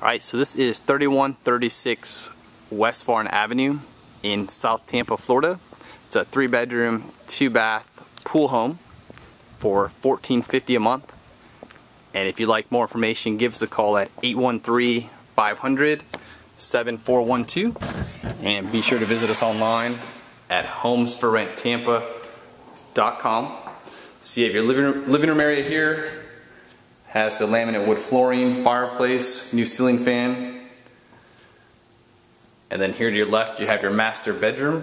Alright, so this is 3136 West Varn Avenue in South Tampa, Florida. It's a three bedroom, two bath pool home for $14.50 a month. And if you'd like more information, give us a call at 813 500 7412. And be sure to visit us online at homesforrenttampa.com. See if your living room, living room area here has the laminate wood flooring, fireplace, new ceiling fan. And then here to your left you have your master bedroom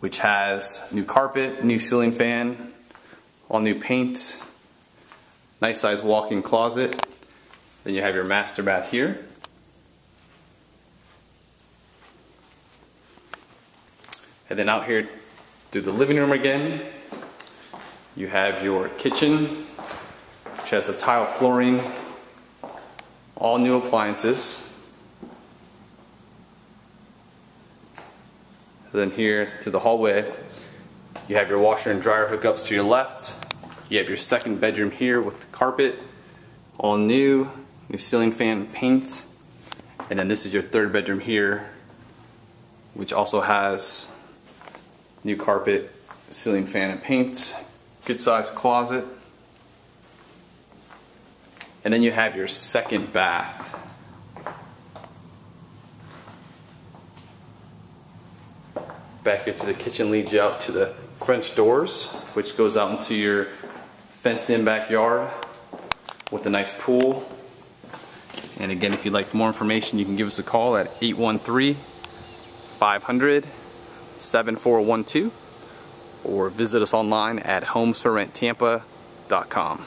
which has new carpet, new ceiling fan, all new paint, nice size walk-in closet. Then you have your master bath here. And then out here to the living room again, you have your kitchen, which has a tile flooring, all new appliances. Then here to the hallway, you have your washer and dryer hookups to your left. You have your second bedroom here with the carpet, all new, new ceiling fan and paint. And then this is your third bedroom here, which also has new carpet, ceiling fan and paint, good sized closet. And then you have your second bath. Back here to the kitchen leads you out to the French doors, which goes out into your fenced in backyard with a nice pool. And again, if you'd like more information, you can give us a call at 813 500 7412 or visit us online at homesforrenttampa.com.